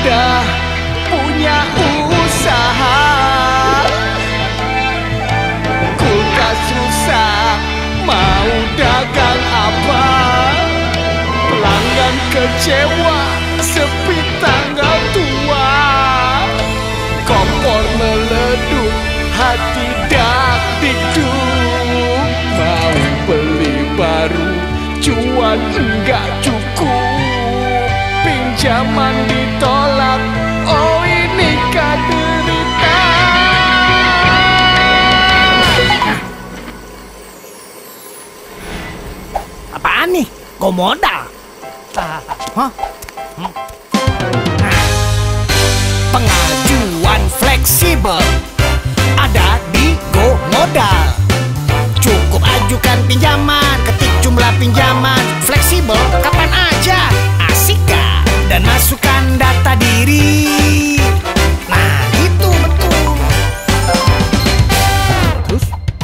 udah punya usaha. Kulkas susah mau dagang apa? Pelanggan kecewa sepi tanggal tua. Kompor meleduk, hati dak tidur. Mau beli baru cuan enggak cukup. Pinjaman di Nih? Hah? Hmm. Nah, Pengajuan fleksibel ada di Go Modal. Cukup ajukan pinjaman, ketik jumlah pinjaman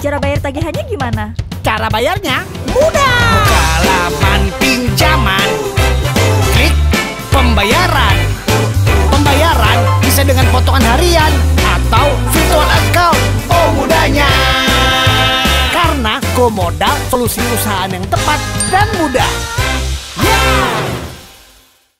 Cara bayar tagihannya gimana? Cara bayarnya mudah. Buka laman pinjaman. Klik pembayaran. Pembayaran bisa dengan potongan harian atau virtual account. Oh mudahnya. Karena Go Modal solusi perusahaan yang tepat dan mudah.